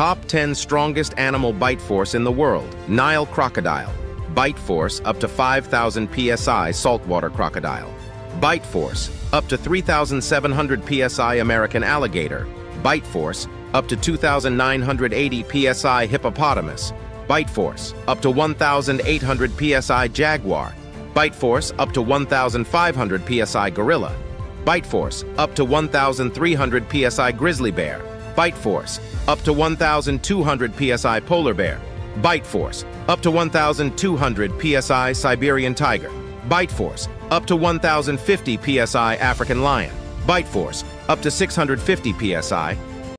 Top 10 strongest animal bite force in the world. Nile crocodile. Bite force up to 5,000 psi saltwater crocodile. Bite force up to 3,700 psi American alligator. Bite force up to 2,980 psi hippopotamus. Bite force up to 1,800 psi jaguar. Bite force up to 1,500 psi gorilla. Bite force up to 1,300 psi grizzly bear. Bite force up to 1,200 psi polar bear. Bite force up to 1,200 psi Siberian tiger. Bite force up to 1,050 psi African lion. Bite force up to 650 psi